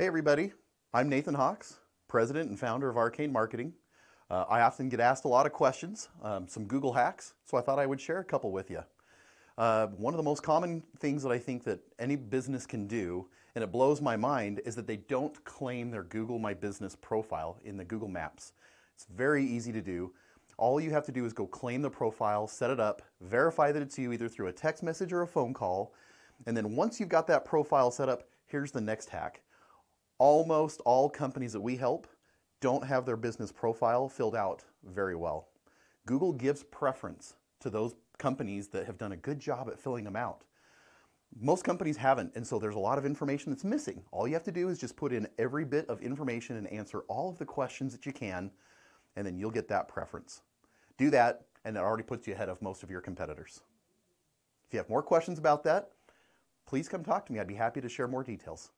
Hey everybody, I'm Nathan Hawkes, President and founder of Arcane Marketing. Uh, I often get asked a lot of questions, um, some Google hacks, so I thought I would share a couple with you. Uh, one of the most common things that I think that any business can do, and it blows my mind, is that they don't claim their Google My Business profile in the Google Maps. It's very easy to do. All you have to do is go claim the profile, set it up, verify that it's you either through a text message or a phone call, and then once you've got that profile set up, here's the next hack. Almost all companies that we help don't have their business profile filled out very well. Google gives preference to those companies that have done a good job at filling them out. Most companies haven't, and so there's a lot of information that's missing. All you have to do is just put in every bit of information and answer all of the questions that you can, and then you'll get that preference. Do that, and it already puts you ahead of most of your competitors. If you have more questions about that, please come talk to me. I'd be happy to share more details.